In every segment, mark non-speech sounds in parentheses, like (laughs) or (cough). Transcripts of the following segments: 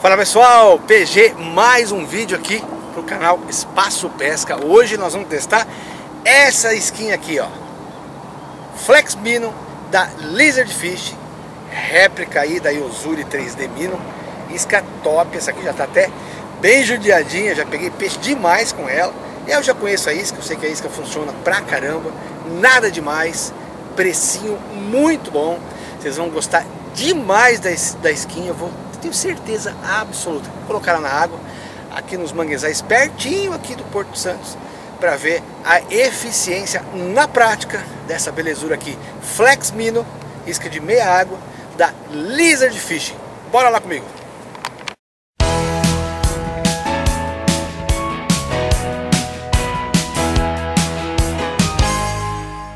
Fala pessoal, PG, mais um vídeo aqui pro canal Espaço Pesca. Hoje nós vamos testar essa skin aqui, ó. Flex Mino da Lizard Fish, réplica aí da Yozuri 3D Mino. Isca top, essa aqui já tá até bem judiadinha, já peguei peixe demais com ela. Eu já conheço a isca, eu sei que a isca funciona pra caramba, nada demais, precinho muito bom. Vocês vão gostar demais da, da skin, eu vou tenho certeza absoluta. Colocar na água, aqui nos manguezais, pertinho aqui do Porto Santos, para ver a eficiência na prática dessa belezura aqui. Flex Mino, isca de meia água, da Lizard Fishing. Bora lá comigo!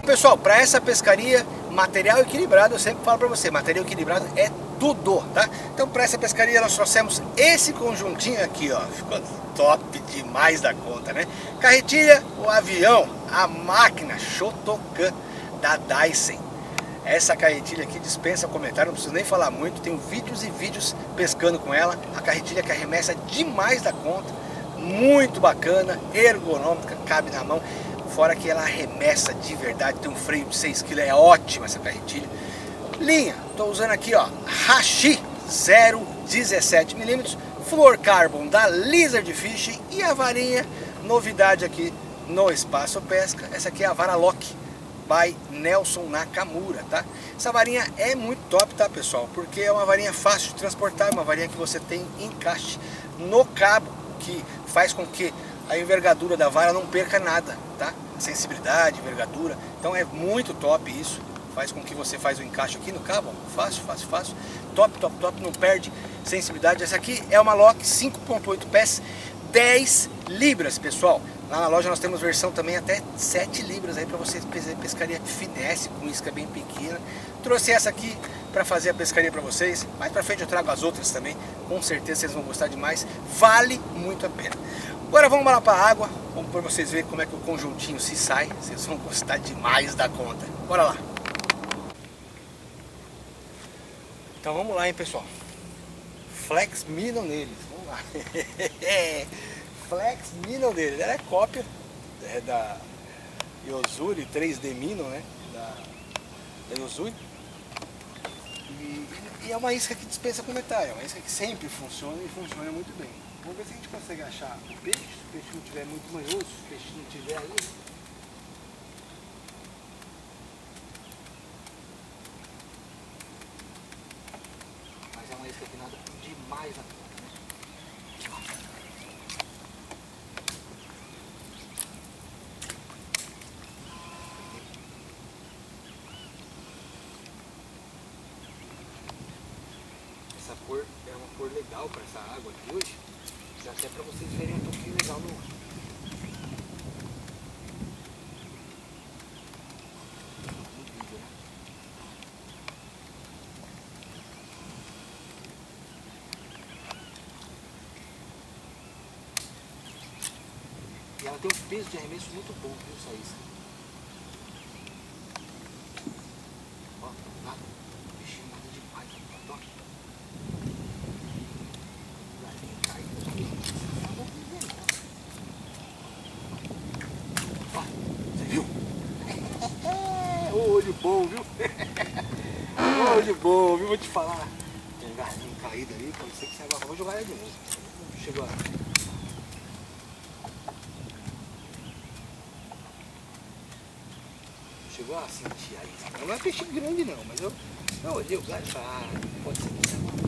Pessoal, para essa pescaria, material equilibrado, eu sempre falo para você, material equilibrado é tudo, tá? Então para essa pescaria nós trouxemos esse conjuntinho aqui, ó, ficou top demais da conta, né? Carretilha, o avião, a máquina Shotokan da Dyson. Essa carretilha aqui dispensa comentário, não preciso nem falar muito, tenho vídeos e vídeos pescando com ela. A carretilha que arremessa demais da conta, muito bacana, ergonômica, cabe na mão. Fora que ela arremessa de verdade, tem um freio de 6 kg, é ótima essa carretilha. Linha, estou usando aqui ó, Hashi 0,17 milímetros, Carbon da Lizard Fish e a varinha, novidade aqui no Espaço Pesca, essa aqui é a vara Lock by Nelson Nakamura, tá? Essa varinha é muito top, tá pessoal? Porque é uma varinha fácil de transportar, uma varinha que você tem encaixe no cabo, que faz com que a envergadura da vara não perca nada, tá? Sensibilidade, envergadura, então é muito top isso faz com que você faz o encaixe aqui no cabo, fácil, fácil, fácil, top, top, top, não perde sensibilidade. Essa aqui é uma Lock 5.8 pés, 10 libras, pessoal. Lá na loja nós temos versão também até 7 libras aí para você pescaria finesse com isca bem pequena. Trouxe essa aqui para fazer a pescaria para vocês. Mais para frente eu trago as outras também. Com certeza vocês vão gostar demais. Vale muito a pena. Agora vamos lá para a água. Vamos para vocês verem como é que o conjuntinho se sai. Vocês vão gostar demais da conta. Bora lá. Então vamos lá, hein, pessoal. Flex Minion neles. Vamos lá. (laughs) Flex Minion deles. Ela é cópia é da Yozuri 3D Minion, né? Da, da. E, e, é uma isca que dispensa comentário. É uma isca que sempre funciona e funciona muito bem. Vamos ver se a gente consegue achar o peixe. Se o peixe não estiver muito manhoso, se o peixe não estiver aí. demais a conta, né? Essa cor é uma cor legal para essa água de hoje. Até para vocês verem um pouquinho legal no, E ela tem um peso de arremesso muito bom, viu, essa? Ó, nada. Bichinho nada demais, ó. Galinha caindo. Ó, você viu? olho bom, viu? Olho bom, viu? Vou te falar. Tem um galinho caído ali, pode ser que você agora. Vou jogar ele de novo. Chegou chegou a sentir aí. Não é peixe grande não, mas eu, eu olhei o galho e falei, ah, pode ser que Não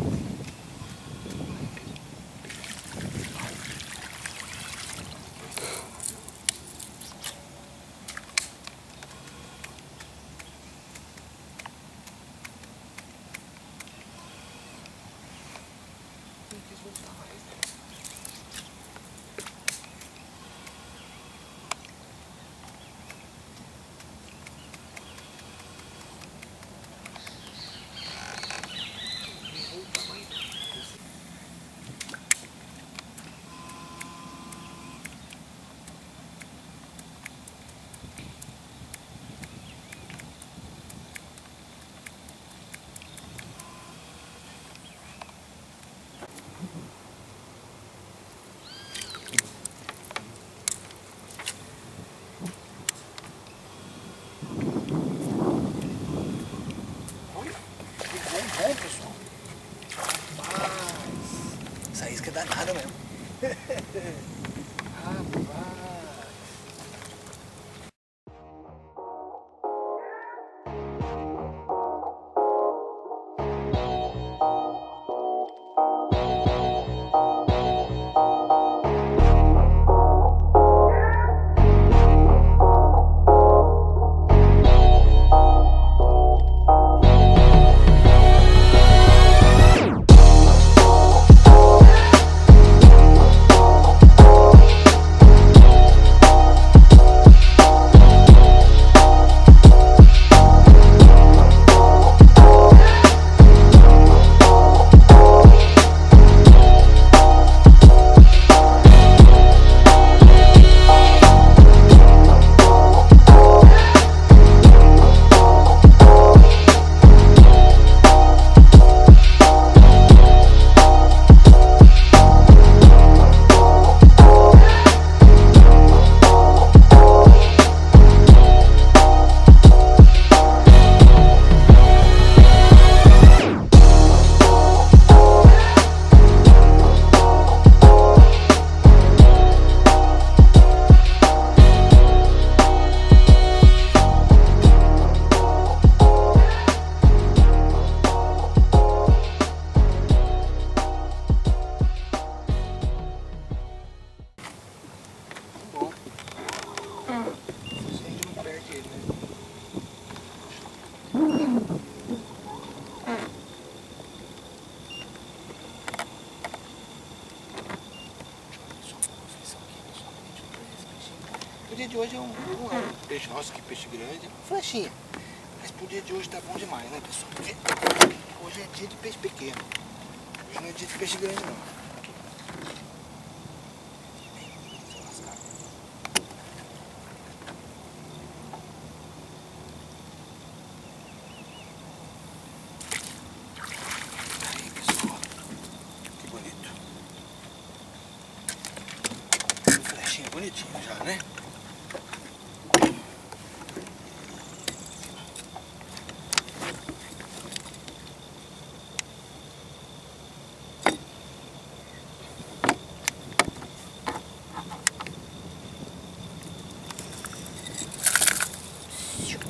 de hoje é um, não é um peixe, nossa que peixe grande, flechinha. Mas pro dia de hoje tá bom demais, né pessoal? Porque hoje é dia de peixe pequeno. Hoje não é dia de peixe grande não. Bonitinho já, né?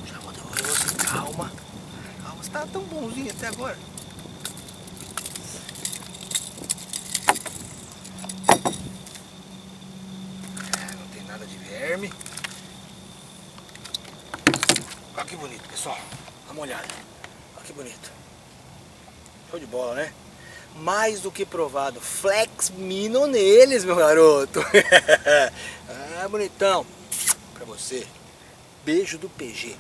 Já vou devolver você. Calma. Calma, você tá tão bonzinho até agora. É, não tem nada de verme. Olha que bonito, pessoal. Dá uma olhada. Olha que bonito. Show de bola, né? Mais do que provado. Flex Mino neles, meu garoto. (laughs) ah, bonitão. Pra você. Beijo do PG.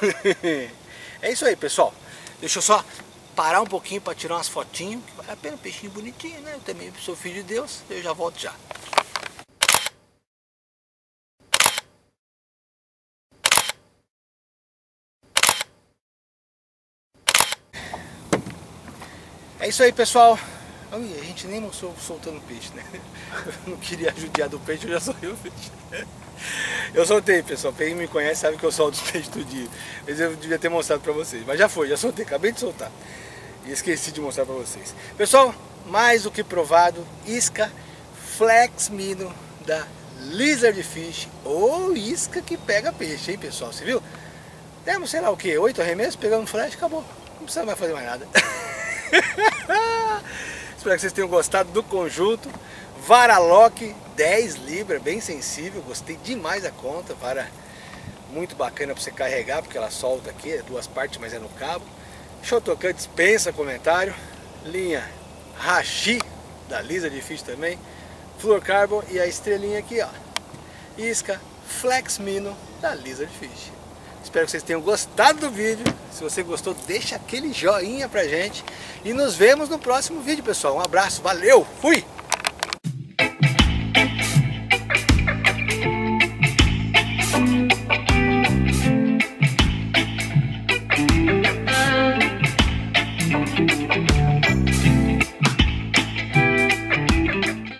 (laughs) é isso aí, pessoal. Deixa eu só parar um pouquinho para tirar umas fotinhas. Que vale a pena, peixinho bonitinho, né? Eu também sou filho de Deus. Eu já volto já. É isso aí, pessoal. Ai, a gente nem mostrou soltando peixe, né? Eu (laughs) não queria judiar do peixe, eu já soltei o peixe. Eu soltei, pessoal. Quem me conhece sabe que eu solto os (laughs) peixes todo dia. Mas eu devia ter mostrado pra vocês. Mas já foi, já soltei, acabei de soltar. E esqueci de mostrar pra vocês. Pessoal, mais do que provado, isca Flex Mino da Lizard Fish. Ou isca que pega peixe, hein, pessoal? Você viu? Demos, sei lá o que, oito arremessos, pegamos flash, acabou. Não precisa mais fazer mais nada. (laughs) Espero que vocês tenham gostado do conjunto. Varalock 10 libras, bem sensível, gostei demais da conta, vara muito bacana para você carregar, porque ela solta aqui, é duas partes, mas é no cabo. Shotokan dispensa comentário, linha Hashi, da Lisa de Fish também, Fluorocarbon e a estrelinha aqui, ó, isca Flex Mino da Lisa de Fish. Espero que vocês tenham gostado do vídeo. Se você gostou, deixa aquele joinha pra gente. E nos vemos no próximo vídeo, pessoal. Um abraço, valeu, fui!